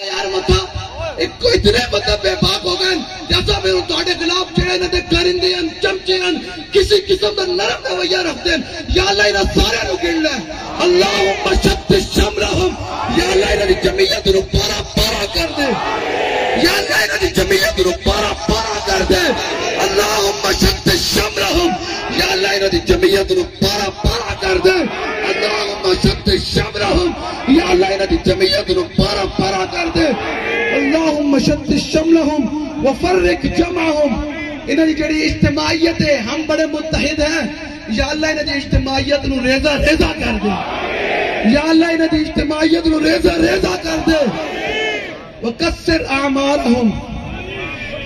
یار مطا ایک کوئی اتنے بندہ بے باپ ہو گئے جیسا میں ان توڑے گلاب چڑے نہ تے کرندے ان چمچے ان کسی قسم در نرم نہ رویہ رکھتے ہیں یا اللہ انہا سارے نو گن لے اللہم شد رہم یا اللہ انہا جمعیت نو پارا پارا کر دے یا اللہ انہا جمعیت نو پارا پارا کر دے اللہم شد رہم یا اللہ انہا جمعیت نو پارا پارا کر دے شد شملہم یا اللہ انہا دی جمعیت انہوں پارا پارا کر دے۔ اللہم شد شملہم وفرق جمعہم۔ انہا دی جڑی اجتماعیت ہے، ہم بڑے متحد ہیں۔ یا اللہ انہا دی اجتماعیت انہوں ریزہ ریزہ کر دے۔ یا اللہ انہا دی اجتماعیت انہوں ریزہ ریزہ کر دے۔ وقصر اعمارہم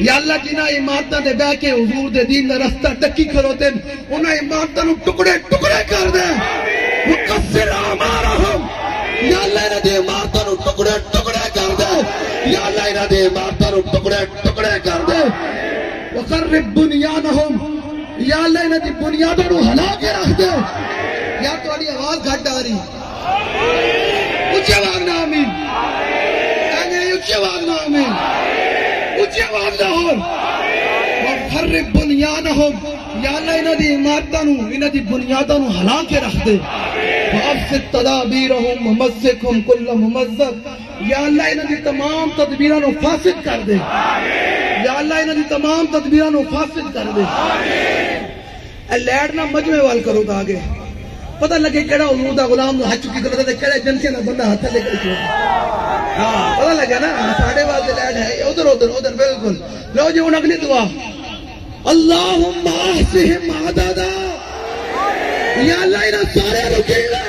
یا اللہ جنہ امانتہ دے بے کے حضور دے دین دا رستہ ٹکی کرو دے انہیں امانتہ نو ٹکڑے ٹکڑے کر دے۔ وکسر اعمالهم یا اللہ انہاں دے عمارتاں نو ٹکڑے ٹکڑے کر دے یا اللہ انہاں دے عمارتاں نو ٹکڑے ٹکڑے کر دے وقرب بنیانہم. یا اللہ انہاں دی بنیاداں نو ہلا کے رکھ دے یا تہاڈی آواز گھٹ آ رہی. اونچی آواز نہ آمین. کہنے اونچی آواز نہ آمین. اونچی آواز نہ ہو وقرب بنیانہم یا اللہ انہاں دی عمارتاں نو انہاں دی بنیاداں نو ہلا کے رکھ دے وَأَفْسِدْ تَدَابِيرَهُمْ وَمَزِّقْهُمْ كُلَّ مُمَزَّقْ یا اللہ انہاں دی تمام تدبیراں نو فاسد کر دے یا اللہ انہاں دی تمام تدبیراں نو فاسد کر دے اے لیڈ مجمع وال کرو تا آگے پتہ لگے کیڑا حضور دا غلام نو ہاتھ چکی کرتا تے کیڑے جنسے نہ بندہ ہاتھ لے کے چھوڑ ہاں پتہ لگا نا ساڑھے واسطے لیڈ ہے ادھر ادھر ادھر بالکل لو جی ہن اگلی دعا اللہم احسہم عددا. یا اللہ انہاں سارے نو گن لے.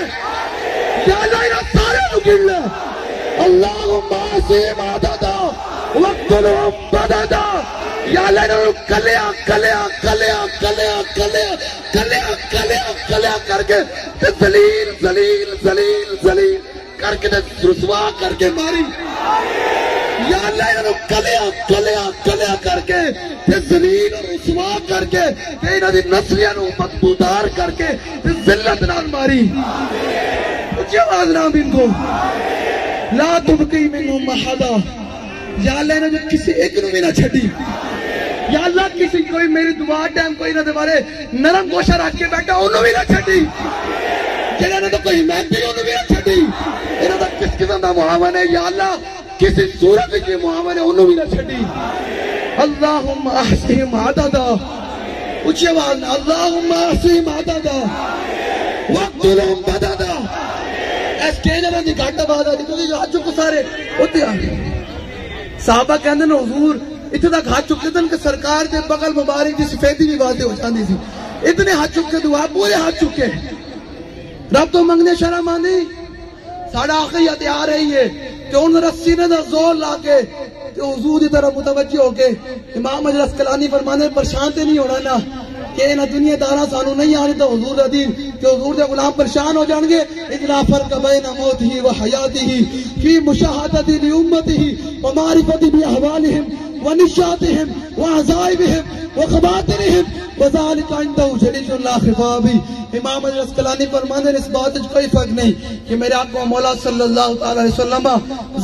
یا اللہ انہاں سارے نو گن لے. اللہم احسہم عددا. وقتلہم بددا. یا اللہ انہاں کلیا کلیا کلیا کلیا کلیا کلیا کلیا کلیا کر کے تے ذلیل ذلیل ذلیل ذلیل کر کے رسوا کر کے ماری. یا اللہ انہوں کلیا کلیا کلیا کے تے ذلیل اور رسوا کر کے تے انہوں دی نسلیاں نو مقبودار کر کے تے ذلت نال ماری اچھی آواز نام ان کو لا تبقی منہم محدا یا اللہ انہوں نے کسی ایک نو بھی نہ چھڑی یا اللہ کسی کوئی میری دعا ٹائم کوئی نہ دوارے نرم گوشہ رکھ کے بیٹھا انہوں بھی نہ چھڑی جنہوں نے تو کوئی حمایت دی انہوں بھی نہ چھڑی انہوں نے کس قسم دا معاون ہے یا اللہ کسی صورت کے معاون ہے انہوں بھی نہ چھڑی اللہم احسیم عددا. اچھی آواز، اللہم احسیم عددا. وقت لهم بددا. اس کے جنہوں نے گھٹ آواز آدھی کیونکہ جو آج کو سارے ہوتے آگے صحابہ کہندے نے، حضور اتنے تک ہاتھ چکے تھے کہ سرکار دے بغل مبارک دی سفیدی بھی واضح ہو جاندی سی اتنے ہاتھ چکے دعا، پورے ہاتھ چکے رب تو منگنے شرم آنی ساڑا آخری ہتھیار رہی ہے کہ ان رسی نے زور لا کے کہ حضور دی طرف متوجہ ہو کے امام مجلس کلانی فرمانے پریشان تے نہیں ہونا نا کہ انہاں دنیا دارا سانو نہیں آنی تو حضور دا دین، کہ حضور دے غلام پریشان ہو جان گے۔ اتنا فرق بین موت ہی و حیاتی ہی فی مشاہدت لی امتی ہی و معرفت بی احوالہم۔ ونشاتهم وعزائبهم وخباترهم وذالک عنده شریف اللہ خفابی امام مجلس کلانی فرمانے اس بات وچ کوئی فرق نہیں کہ میرے آقا مولا صلی اللہ علیہ وسلم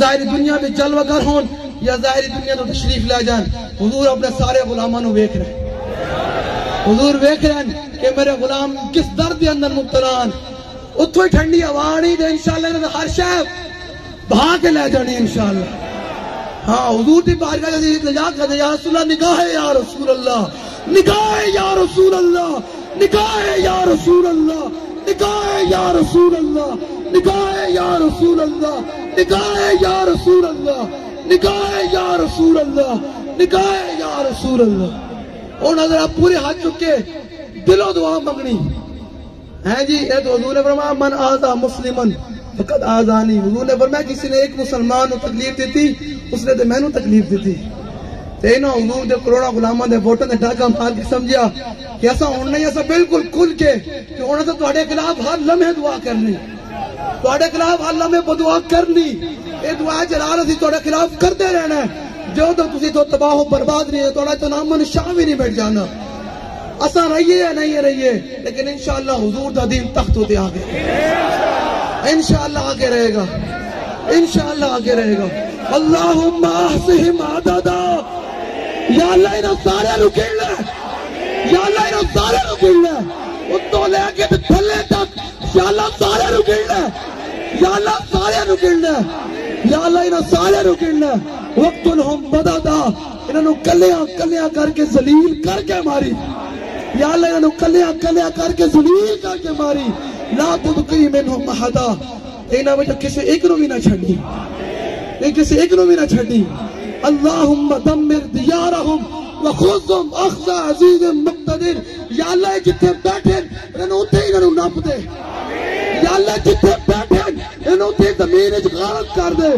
ظاہری دنیا میں جلوہ گر ہون یا ظاہری دنیا تو تشریف لے جان حضور اپنے سارے غلاموں ویکھ رہے ہیں۔ حضور ویکھ رہے ہیں کہ میرے غلام کس درد کے اندر مبتلا ہیں۔ اتھو ہی ٹھنڈی ہوا دے انشاءاللہ انہوں نے ہر شے بہا کے لے جانی انشاءاللہ۔ ہاں حضور دی بارگاہ جی نجات کرتے یا رسول اللہ نگاہ یا رسول اللہ، نگاہ یا رسول اللہ، نگاہ یا رسول اللہ، نگاہ یا رسول اللہ، نگاہ یا رسول اللہ، نگاہ یا رسول اللہ، نگاہ یا رسول اللہ، نگاہ یا رسول اللہ۔ اور نظر آپ پورے ہاتھ چکے، دلوں دعا منگنی ہیں جی؟ اے تو حضور نے فرمایا، من آزا مسلمن فقط آزانی حضور نے فرمایا کسی نے ایک مسلمان کو تکلیف دی تھی اس نے تو میں تکلیف دی تھی تے انہوں حضور دے کروڑا غلاموں دے ووٹوں نے ڈاکہ مار کے سمجھیا کہ ایسا ہونا نہیں ایسا بالکل کھل کے کہ انہوں نے تواڈے خلاف ہر لمحے دعا کرنی۔ تواڈے خلاف ہر لمحے بدعا کرنی۔ اے دعا جلال اسی تواڈے خلاف کرتے رہنا۔ ہے جو تو تسی تو تباہ و برباد نہیں ہے تواڈا تو نام و نشان بھی نہیں بیٹھ جانا۔ اساں رہیے یا نہیں رہیے، لیکن انشاءاللہ حضور دا دین تخت ہوتے آگے۔ انشاءاللہ آگے رہے گا۔ انشاءاللہ آگے رہے گا۔ اللہم احسہم عددا۔ یا اللہ انہوں سارے نو گن لے۔ یا اللہ انہوں سارے نو گن لے۔ اتوں لے کے تے تھلے تک۔ یا اللہ سارے نو گن لے۔ یا اللہ سارے نو گن لے۔ یا اللہ انہوں سارے نو گن لے۔ وقت الہم بددا۔ انہوں کلیاں کلیاں کر کے ذلیل کر کے ماری۔ یا اللہ انہوں کلیاں کلیاں کر کے ذلیل کر کے ماری۔ لا تبقی منہم احدا۔ اینا وجہ کسی ایک نو بھی نہ چھڑی ایک کسی ایک نو بھی نہ چھڑی اللہم دمر دیارہم وخوزم اخذ عزیز مقتدر۔ یا اللہ جتھے بیٹھے انہوں اتے ہی انہوں نپ دے۔ یا اللہ جتھے بیٹھے انہوں اتے زمین اچ غارت کر دے۔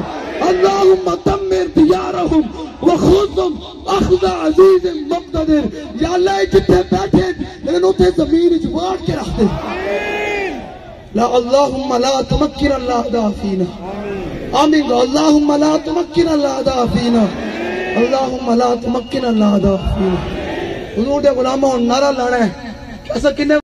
اللہم دمر دیارہم۔ وخوزم اخذ عزیز مقتدر یا اللہ جتھے بیٹھے انہوں اتے زمین اچ واٹ کے رکھ دے۔ لا اللهم لا تمكن الله دا فينا آمين اللهم لا تمكن الله دا فينا اللهم لا تمكن الله دا فينا حضور دے غلاموں نعرہ لانا ہے۔ ایسا کنے